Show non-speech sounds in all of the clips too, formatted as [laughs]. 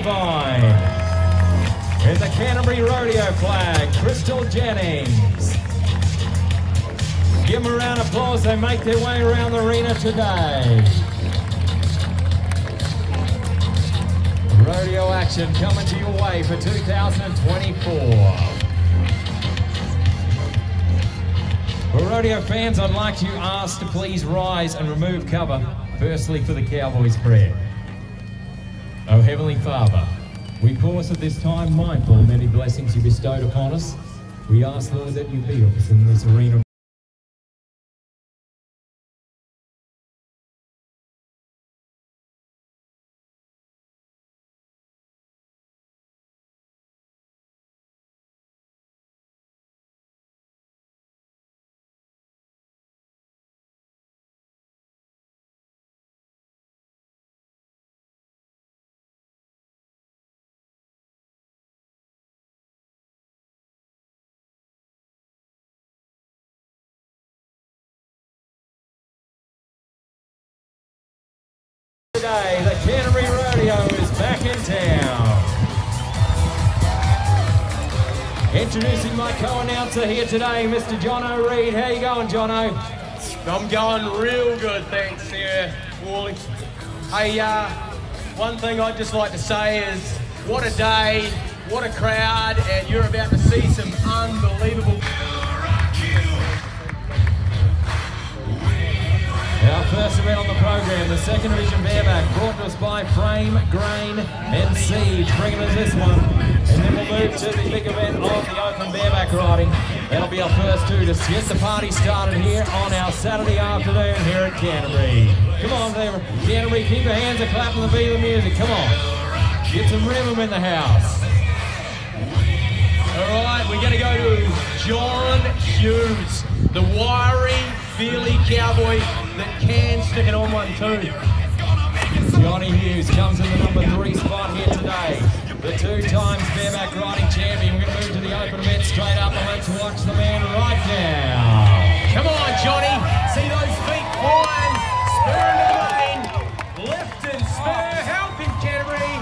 Irvine. In the Canterbury Rodeo flag, Crystal Jennings. Give them a round of applause. They make their way around the arena today. Rodeo action coming to your way for 2024. For rodeo fans, I'd like to ask to please rise and remove cover, firstly for the Cowboys prayer. Oh Heavenly Father, we pause at this time mindful of many blessings you bestowed upon us. We ask, Lord, that you be with us in this arena. Introducing my co-announcer here today, Mr. John O'Reed. How you going, Jono? I'm going real good, thanks, Sarah Wally. Hey, uh, one thing I'd just like to say is, what a day, what a crowd, and you're about to see some unbelievable. Our first event on the program, the second division bareback, brought to us by Frame, Grain and Siege, bringing us this one. And then we'll move to the big event of the open bareback riding. That'll be our first two to get the party started here on our Saturday afternoon here at Canterbury. Come on, Canterbury, keep your hands a clapping the beat of the music. Come on. Get some rhythm in the house. All right, we're going to go to John Hughes, the wiry, feely cowboy that can stick it on one too. Johnny Hughes comes in the number three spot here today. The two times bareback riding champion. We're going to move to the open event straight up and let's watch the man right now. Come on, Johnny. See those feet flying. Spur the lane. Lift and spur. Help him, Canterbury.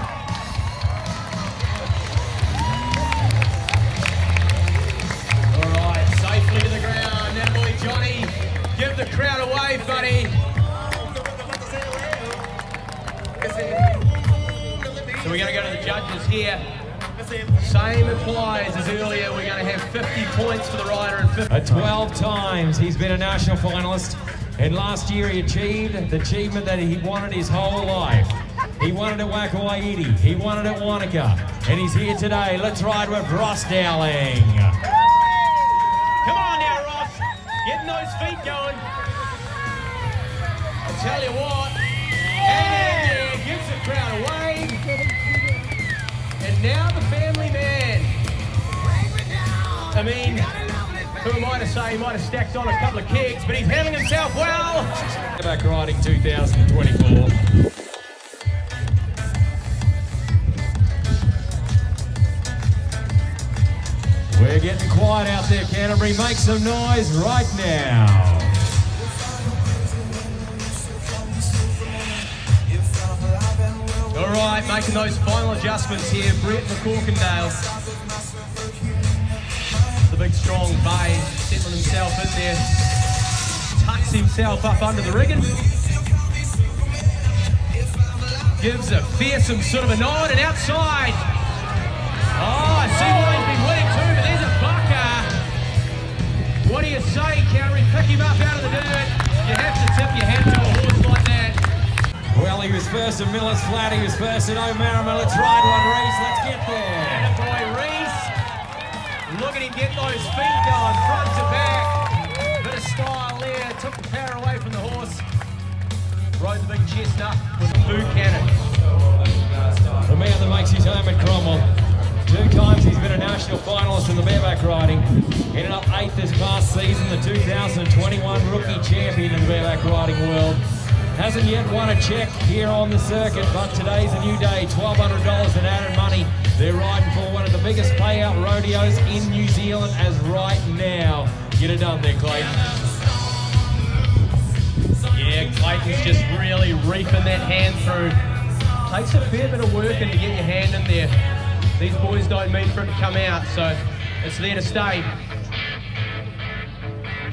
All right, safely to the ground. Now, boy, Johnny. Give the crowd a wave, So we're going to go to the judges here. Same applies as earlier. We're going to have 50 points for the rider and 50. At 12 times he's been a national finalist, and last year he achieved the achievement that he wanted his whole life. He wanted at Wakawaiti, he wanted at Wanaka, and he's here today. Let's ride with Ross Dowling. Come on now, Ross. Getting those feet going. I'll tell you what. In there. Gives the crowd a wave. Now the family man. I mean, who am I to say he might have stacked on a couple of kicks, but he's handling himself well. Back riding 2024. We're getting quiet out there, Canterbury. Make some noise right now. All right, making those final adjustments here. Brett McCorkindale. The big strong bay settling himself in there. Tucks himself up under the rigging. Gives a fearsome sort of a nod and outside. Oh, I see why he's been winning too, but there's a bucker. What do you say, Carey? Pick him up out of the dirt. You have to tip your hat Well, he was first at Miller's Flat. He was first at Omarama. Let's ride one, Reese. Let's get there. And boy, Reese. Look at him get those feet going front to back. Bit of style there. Took the power away from the horse. Rode the big chestnut with the boot cannon. The man that makes his home at Cromwell. Two times he's been a national finalist in the bareback riding. Ended up eighth this past season, the 2021 rookie champion in the bareback riding world. Hasn't yet won a check here on the circuit, but today's a new day. $1,200 in added money. They're riding for one of the biggest payout rodeos in New Zealand as right now. Get it done there, Clayton. Yeah, Clayton's just really reaping that hand through. takes a fair bit of work and to get your hand in there. These boys don't mean for it to come out, so it's there to stay.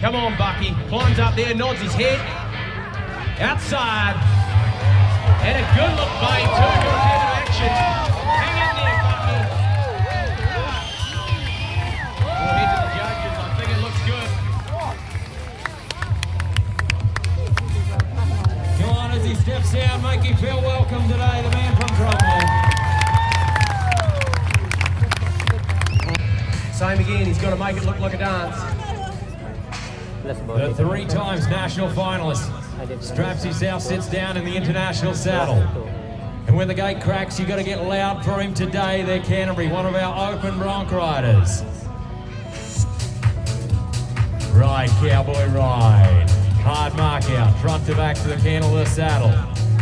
Come on, Bucky. Climbs up there, nods his head. Outside. And a good look, babe, too. Got a fair of action. Hang in there, Bucky. We'll head to the judges. I think it looks good. Come on as he steps down, make him feel welcome today, the man from Cromwell. Same again, he's got to make it look like a dance. The three times national finalist straps himself, sits down in the international saddle. And when the gate cracks, you got to get loud for him today. There, Canterbury, one of our open bronc riders. Ride, cowboy, ride. Hard mark out, front to back to the candle of the saddle.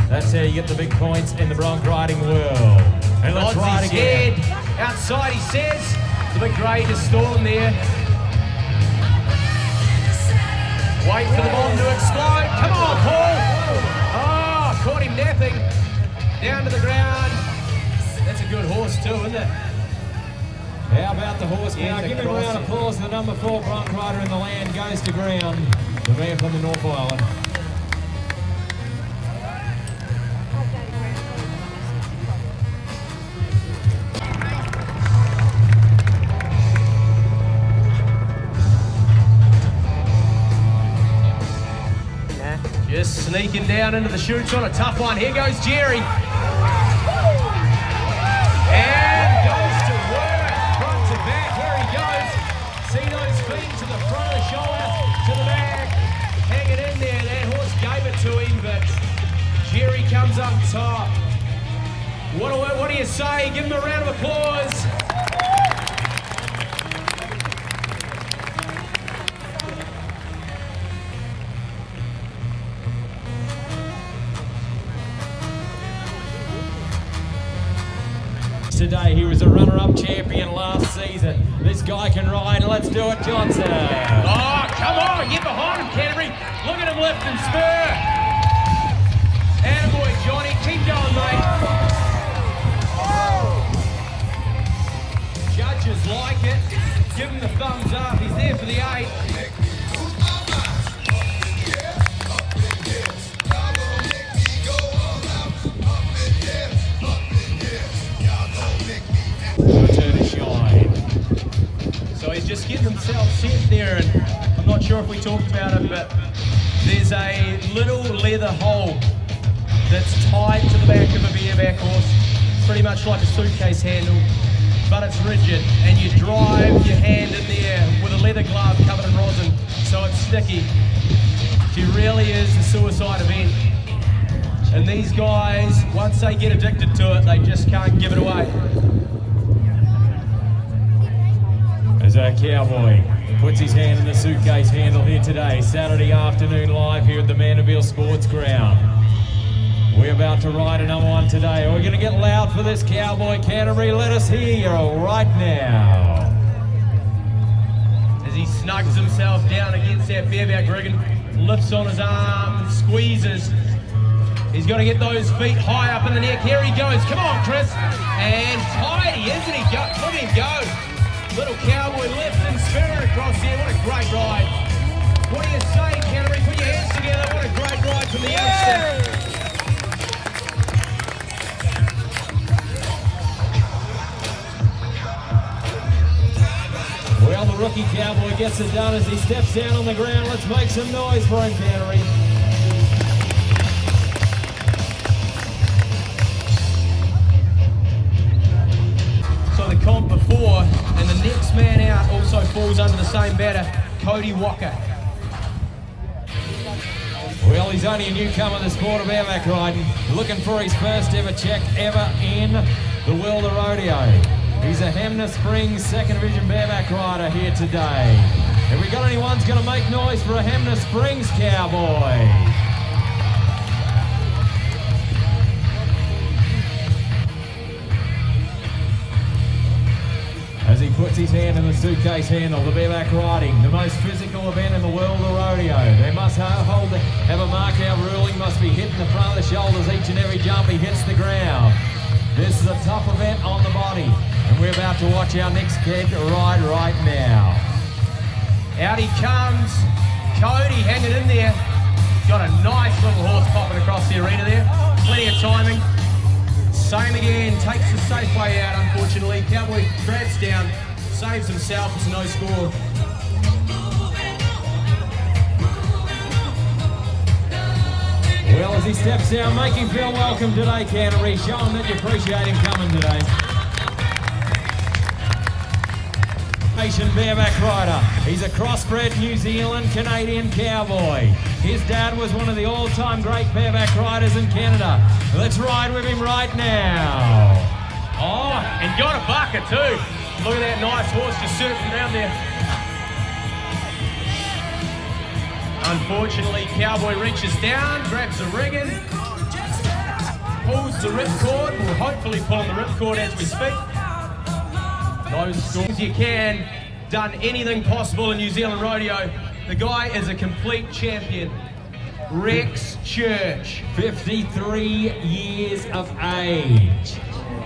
That's how you get the big points in the bronc riding world. And let's ride again. head. Outside, he says. The big grey just stalling there. Wait for the bomb to explode. Come on, Paul. Oh, caught him napping. Down to the ground. That's a good horse too, isn't it? How about the horse now? Give him a round of applause. The number four bronc rider in the land goes to ground. The man from the North Island. Just sneaking down into the chutes on a tough one. Here goes Jerry. And goes to work. To back. Here he goes. See those feet to the front of the shoulder, to the back. In there. That horse gave it to him, but Jerry comes up top. What what do you say? Give him a round of applause. Can ride. Let's do it, Johnson. Oh, come on, get behind him, Canterbury. Look at him lift and spur. Attaboy, Johnny. Keep going, mate. Judges like it. Give him the thumbs up. He's there for the eight. Just getting himself set there, and I'm not sure if we talked about it, but there's a little leather hole that's tied to the back of a bareback horse, pretty much like a suitcase handle, but it's rigid, and you drive your hand in there with a leather glove covered in rosin, so it's sticky. It really is a suicide event. And these guys, once they get addicted to it, they just can't give it away. As our cowboy puts his hand in the suitcase handle here today, Saturday afternoon live here at the Mandeville Sports Ground. We're about to ride a number one today. We're going to get loud for this cowboy Canterbury. Let us hear you right now. as he snugs himself down against that bareback rigging, lifts on his arm, and squeezes. He's got to get those feet high up in the neck. Here he goes. Come on, Chris. And tidy, isn't he? Let him go. Little cowboy lift and spinner across here. What a great ride. What do you say, Canterbury? Put your hands together. What a great ride from the youngster. Well, the rookie cowboy gets it done as he steps down on the ground. Let's make some noise for him, Canterbury. Man out also falls under the same batter, Cody Walker. Well, he's only a newcomer to the sport of bareback riding, looking for his first ever check ever in the world of rodeo. He's a Hanmer Springs second division bareback rider here today. Have we got anyone's going to make noise for a Hanmer Springs cowboy? He puts his hand in the suitcase handle. The bareback riding, the most physical event in the world of rodeo. They must hold, have a mark out ruling, must be hitting the front of the shoulders each and every jump he hits the ground. This is a tough event on the body, and we're about to watch our next kid ride right now. Out he comes. Cody hanging in there. Got a nice little horse popping across the arena there. Plenty of timing. Same again, takes the safe way out, unfortunately. Cowboy grabs down, saves himself, it's no score. Well, as he steps out, make him feel welcome today, Canterbury. Show him that you appreciate him coming today. Nation bareback rider. He's a crossbred New Zealand Canadian cowboy. His dad was one of the all-time great bareback riders in Canada. Let's ride with him right now. Oh, and got a bucket too. Look at that nice horse just surfing down there. Unfortunately, Cowboy reaches down, grabs the rigging, pulls the ripcord. We're hopefully pulling the ripcord as we speak. Those scores you can. Done anything possible in New Zealand rodeo. The guy is a complete champion. Rex Church. 53 years of age.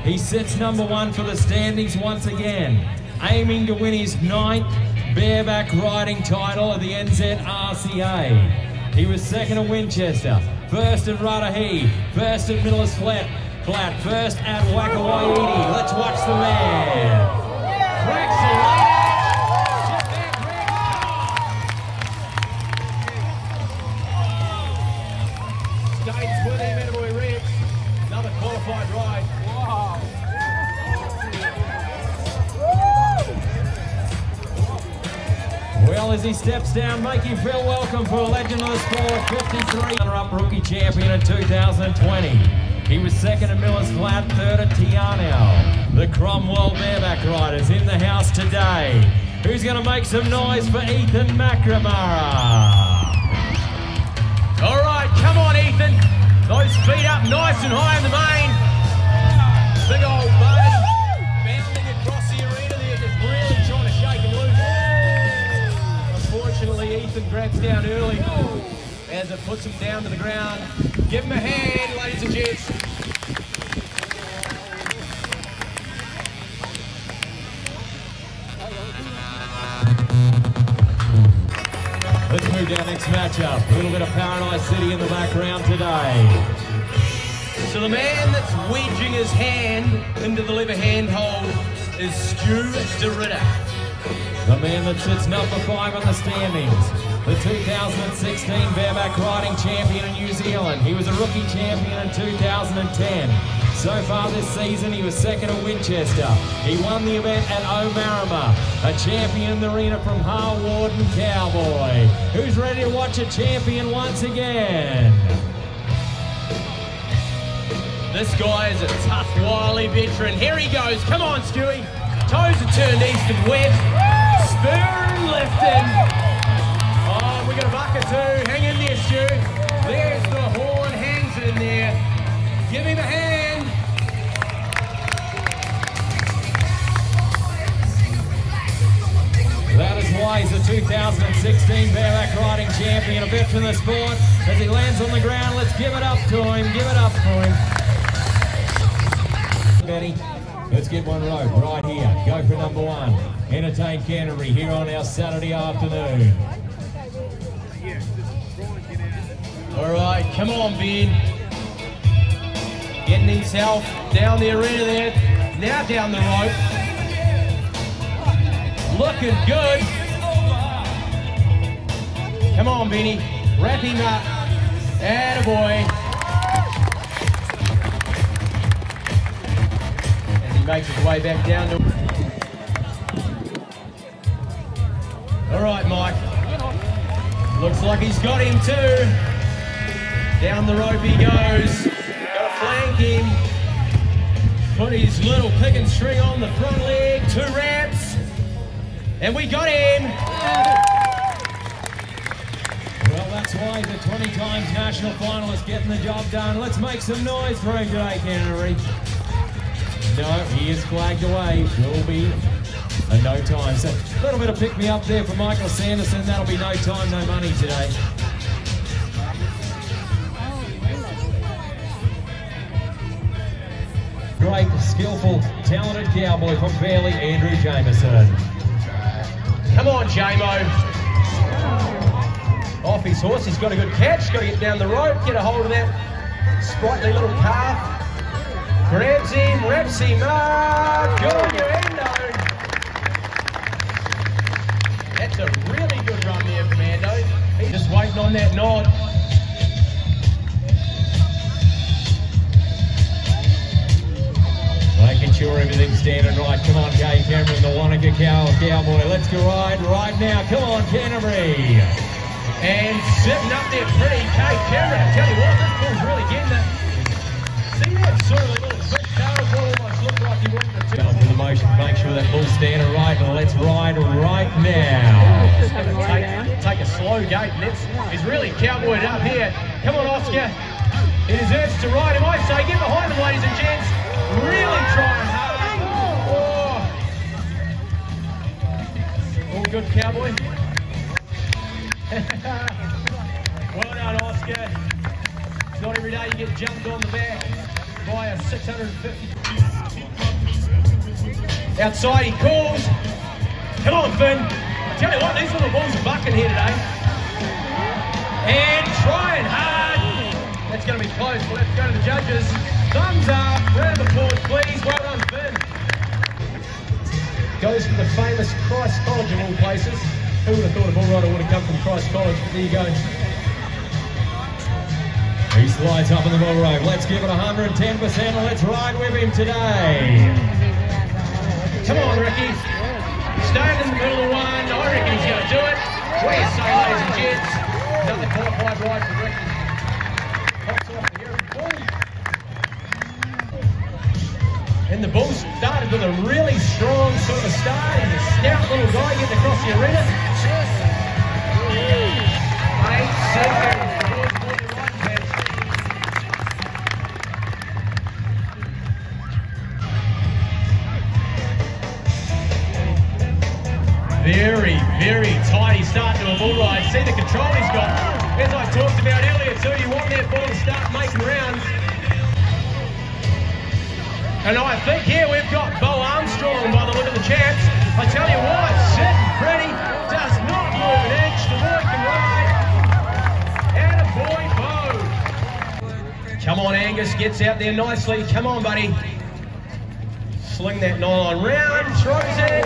He sits number one for the standings once again, aiming to win his ninth bareback riding title of the NZRCA. He was second at Winchester, first at Raetihi, first at Millers Flat, Flat first at Wakawaiiti. Let's watch the man. Well, as he steps down, make him feel welcome for a legend of the sport, 53 runner-up rookie champion in 2020. He was second at Miller's Flat, third at Tiano. The Cromwell bareback riders in the house today. Who's going to make some noise for Ethan McNamara? All right, come on, Ethan. Those feet up nice and high in the main. Ethan grabs down early as it puts him down to the ground. Give him a hand, ladies and gents. Let's move our next matchup. A little bit of Paradise City in the background today. So the man that's wedging his hand into the lever handhold is Stu DeRitter. The man that sits number five on the standings. The 2016 bareback riding champion in New Zealand. He was a rookie champion in 2010. So far this season, he was second at Winchester. He won the event at Omarama, a champion in the arena from Hawarden Cowboy. Who's ready to watch a champion once again? This guy is a tough, wily veteran. Here he goes. Come on, Stewie. Toes are turned east and west. Spoon lifting. Oh, we got a bucket too. Hang in there, Stu. There's the horn. Hangs it in there. Give him a hand. That is why he's the 2016 bareback riding champion, a veteran of the sport. As he lands on the ground, let's give it up to him. Give it up for him. Benny, let's get one rope right here. Go for number one. Entertain Canterbury here on our Saturday afternoon. All right, come on, Ben. Getting himself down the arena there. Now down the rope. Looking good. Come on, Benny. Wrap him up. Attaboy. As he makes his way back down to... All right, Mike. Looks like he's got him too. Down the rope he goes. Gotta flank him. Put his little pick and string on the front leg. Two wraps. And we got him. Well, that's why the 20 times national finalist getting the job done. Let's make some noise for him today, Canterbury. No, he is flagged away. Will be and no time. So a little bit of pick me up there for Michael Sanderson. That'll be no time, no money today. Great, skillful, talented cowboy from Fairlie, Andrew Jameson. Come on, Jamo. Off his horse, he's got a good catch, got to get down the rope, get a hold of that sprightly little calf. Grabs him, wraps him up, good on your endo. That's a really good run there, Commando. He's just waiting on that nod. Standing right. Come on, Kay Cameron, the Wanaka cow cowboy. Let's go ride right now. Come on, Canterbury. And sitting up there pretty, Kate Cameron. I tell you what, this bull's really getting it. See that sort of little big tail almost look like he wanted to for the motion, make sure that bull's standing right, and let's ride right now. Take, take a slow gait, it's, he's really cowboyed up here. Come on, Oscar. He deserves to ride him. I say, get behind him, ladies and gents. Really trying cowboy. [laughs] well done, Oscar. It's not every day you get jumped on the back by a 650. Outside he calls. Come on, Finn. I tell you what, these little bulls are bucking here today. And trying hard. That's going to be close. We'll have to go to the judges. Thumbs up. Round of applause, please. Goes for the famous Christ College of all places. Who would have thought a bull rider would have come from Christ College? But there you go. He slides up in the middle rope. Let's give it 110% and let's ride with him today. Come on, Ricky. Staying in the middle of one. I reckon he's going to do it. You say, ladies and gents? Another qualified ride for Ricky. And the Bull started with a really strong sort of start. He's a stout little guy getting across the arena. Very, very tidy start to a bull ride. See the control he's got. As I talked about earlier too, you want that ball to start making rounds. And I think here we've got Bo Armstrong by the look of the champs. I tell you what, sitting pretty, does not move an inch. The boy can ride. And a boy Bo. Come on, Angus, gets out there nicely. Come on, buddy. Sling that nylon round, throws it.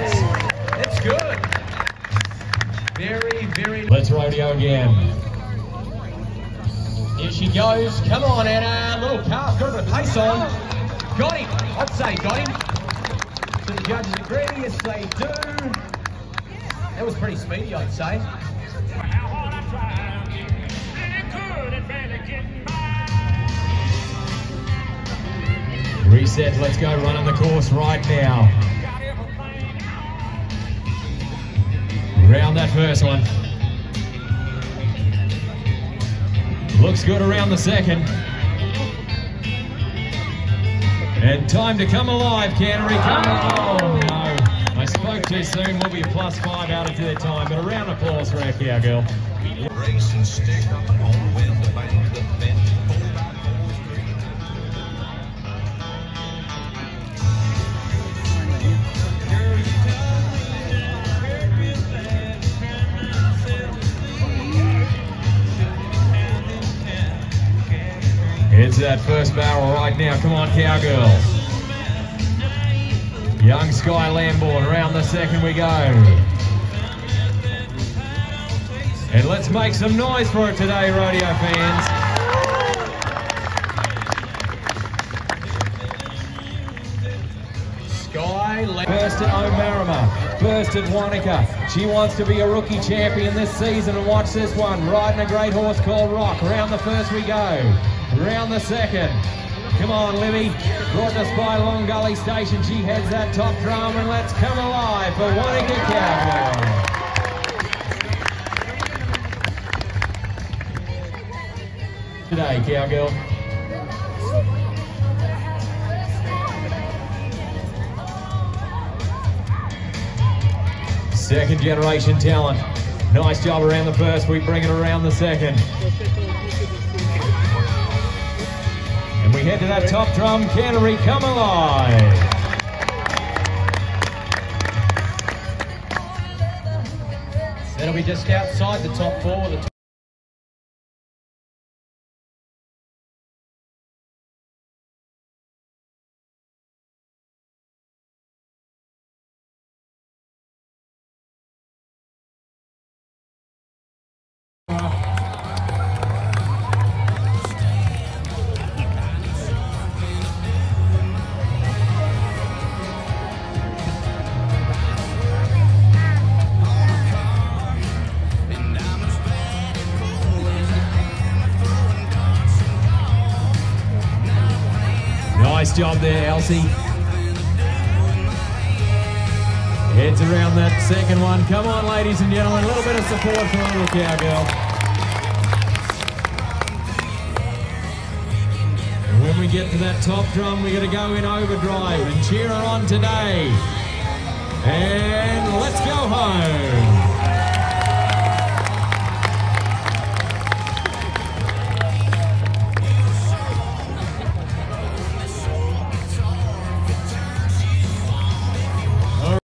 It's good. Very, very. Let's rodeo again. Here she goes. Come on, Anna. Little calf, got a bit of pace on. Got him. I'd say got him. Do the judges agree? Yes, they do. That was pretty speedy, I'd say. Reset, let's go running the course right now. Round that first one. Looks good around the second. And time to come alive, Canterbury. Come Oh, no. I spoke too soon. We'll be a plus five out of their time. But a round of applause for our cowgirl. Race and stick on wind about the bend. That first barrel right now. Come on, cowgirl. Young Sky Lamborn. Around the second we go. And let's make some noise for it today, rodeo fans. Sky First at Omarama, first at Wanaka. She wants to be a rookie champion this season and watch this one. Riding a great horse called Rock. Round the first we go. Round the second. Come on, Libby. Brought us by Long Gully Station. She heads that top drum and let's come alive for Wanaka Cowboy. Today, cowgirl. Second generation talent. Nice job around the first. We bring it around the second. Head to that top drum. Canterbury, come alive. That'll be just outside the top four. Nice job there, Elsie. Heads around that second one. Come on, ladies and gentlemen. A little bit of support for the little cowgirl. And when we get to that top drum, we're going to go in overdrive and cheer her on today. And let's go home.